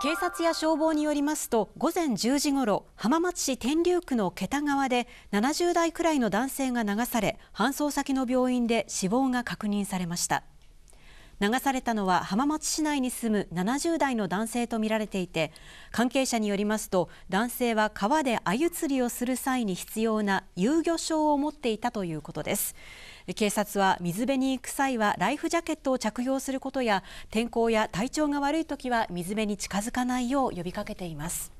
警察や消防によりますと午前10時ごろ浜松市天竜区の桁川で70代くらいの男性が流され搬送先の病院で死亡が確認されました。流されたのは浜松市内に住む70代の男性とみられていて関係者によりますと男性は川で鮎釣りをする際に必要な遊漁証を持っていたということです。警察は水辺に行く際はライフジャケットを着用することや天候や体調が悪い時は水辺に近づかないよう呼びかけています。